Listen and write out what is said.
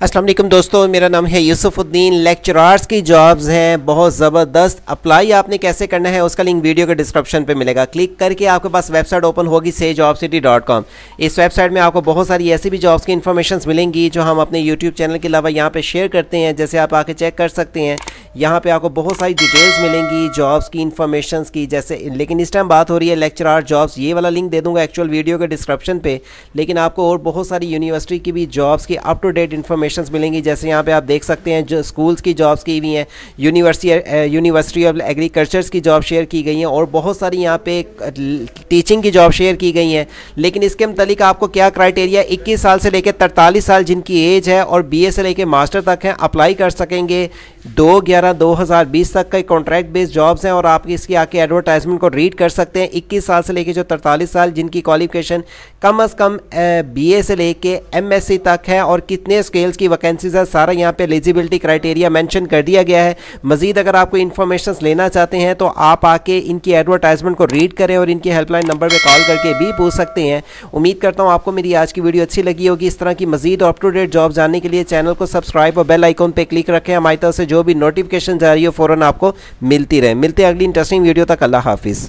असलम दोस्तों, मेरा नाम है यूसुफुद्दीन। लेक्चरार्स की जॉब्स हैं, बहुत ज़बरदस्त। अप्लाई आपने कैसे करना है, उसका लिंक वीडियो के डिस्क्रिप्शन पे मिलेगा। क्लिक करके आपके पास वेबसाइट ओपन होगी से जॉब सिटी डॉट कॉम इस वेबसाइट में आपको बहुत सारी ऐसी भी जॉब्स की इन्फॉर्मेशन मिलेंगी, जो हम अपने यूट्यूब चैनल के अलावा यहाँ पर शेयर करते हैं। जैसे आप आके चेक कर सकते हैं। यहाँ पे आपको बहुत सारी डिटेल्स मिलेंगी जॉब्स की इन्फॉर्मेशन की। जैसे, लेकिन इस टाइम बात हो रही है लेक्चरार जॉब्स ये वाला लिंक दे दूँगा एक्चुअल वीडियो के डिस्क्रिप्शन पर लेकिन आपको और बहुत सारी यूनिवर्सिटी की भी जॉब्स की अप टू डेट इन्फॉर्मेशन मिलेंगी। जैसे यहाँ पे आप देख सकते हैं, जो स्कूल्स की जॉब्स की हुई हैं यूनिवर्सिटी यूनिवर्सिटी ऑफ़ एग्रीकल्चर्स की जॉब शेयर की गई हैं और बहुत सारी यहाँ पे टीचिंग की जॉब शेयर की गई हैं। लेकिन इसके मतलब आपको क्या क्राइटेरिया इक्कीस साल से लेकर तरतालीस साल जिनकी एज है और बीए से लेकर मास्टर तक हैं अप्लाई कर सकेंगे। दो ग्यारह दो हज़ार बीस तक का कॉन्ट्रैक्ट बेस्ड जॉब्स हैं और आप इसकी आके एडवर्टाइजमेंट को रीड कर सकते हैं। इक्कीस साल से लेकर जो तरतालीस साल जिनकी क्वालिफिकेशन कम अज़ कम बीए से लेके एमएससी तक है और कितने स्केल्स की वैकेंसीज है, सारा यहाँ पे एलिजिबिलिटी क्राइटेरिया मेंशन कर दिया गया है। मजीद अगर आपको इन्फॉर्मेशन लेना चाहते हैं तो आप आके इनकी एडवर्टाइजमेंट को रीड करें और इनकी हेल्पलाइन नंबर पर कॉल करके भी पूछ सकते हैं। उम्मीद करता हूँ आपको मेरी आज की वीडियो अच्छी लगी होगी। इस तरह की मजीद अप टू डेट जॉब जानने के लिए चैनल को सब्सक्राइब और बेल आइकॉन पर क्लिक रखें। हमारी तरफ़ से जो भी नोटिफिकेशन जा रही हो, फ़ौरन आपको मिलती रहे। मिलते अगली इंटरेस्टिंग वीडियो तक। अल्लाह हाफिज़।